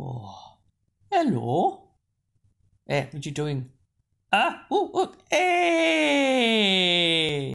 Oh, hello. Hey, what you doing? Ah, oh,